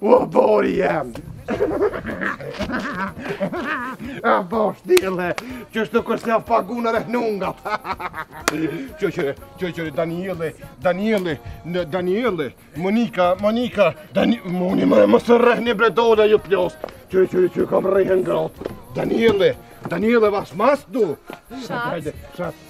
O bori jem! A bo shtile, që shtu kërës një pagu në rehnunga! Qëqëre, qëqëre, Daniele, Daniele, Daniele, Monika, Monika, Daniele, Moni më e më së rehni bre dole ju plos! Qëqëre, qëqëre, qëqëre, kam rehen gratë! Daniele, Daniele, was machst du! Schatz! Schatz!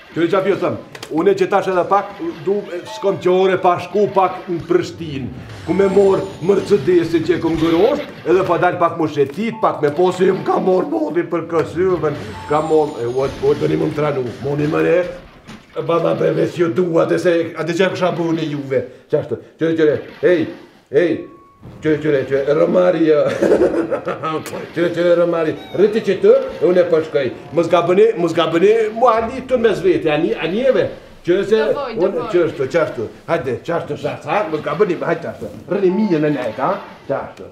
Qyre qa po i thom, une që tash edhe pak, du, s'kom qare pa shku pak në Prishtin, shku me marrë Mercedesin që e kom n'garazh, edhe pa dalë pak me shetit, pak me posi, më ka morë malli për Kosovën, ka morë, e uat, po dojnë me m'tranu, më një më re, e babën bre veç ju dua, e se, atë që e kisha ba n'juve, që ashtë, qëre, qëre, hej, Ej, qyre qyre qyre, rëmari jo, qyre qyre rëmari, rriti që të, e unë e po shkoj, mos ga bëni, mos ga bëni, mu andi të me zveti, a një, a njëve, që është, unë, që është, që është, hajde, që është, që është, hajde, mos ga bëni, hajde, që është, rëni minjë në nejtë, ha, që është,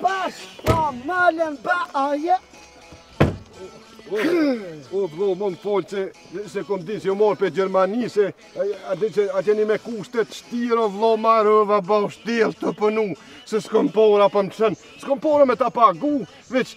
Bash, pa malen, pa aje. O, vllo, me m'fal që s'e kom ditë që ju morë prej Gjermani, se atje që atje jeni me kushtet shtirë, vlla, marova, vallah shtirë tu punu, se s'kom pare për qen, s'kom pare me ta pagu, veç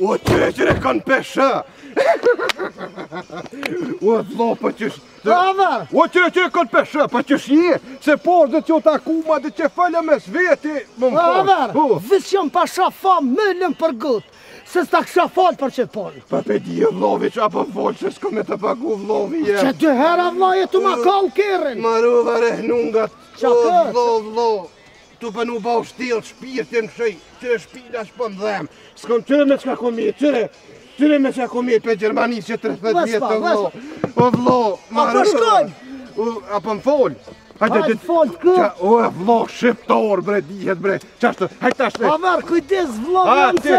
O të e qëre kanë peshë O të lo për që shë O të e qëre kanë peshë Për që shë një Se por dhe që ta kuma dhe që falë me sveti Më më falë Vësë që më pasha fa më lëmë për gëtë Se s'ta kësha falë për që por Për për di e vlovi që apë falë Që s'ko me të pagu vlovi e Që dy hera vlovi e të ma kalë kërën Maru dhe rehnungat O të lo Tu punu bau shtelë shpirtin në shëj, qyre shpina që po m'dhem. S'kom qëre me qka kom jetë, qëre, qëre me qka kom jetë prej Gjermani qe 30 vjet vllo. O vllo, ma rrë. A po shkon? A po ma fal. Hajde, hajde, fond kë. O vllo shqiptar bre, dihet bre. Çfarë? Hajde tash. A marr kujdes vllo. A ti,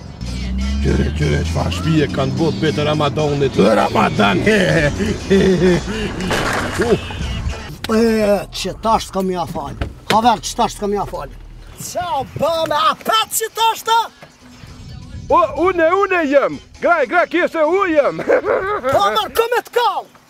Qyre, qyre, çfarë shpije kanë bo për të Ramadanit Të Ramadan, he, he, he, he, he, he E, qetash s'kom ja falë Haver, qetash s'kom ja falë Qa ba me e pyetë qetash ta? O, une, une jom Graj, graj, kjesë e u jom Haver, këmë të kalë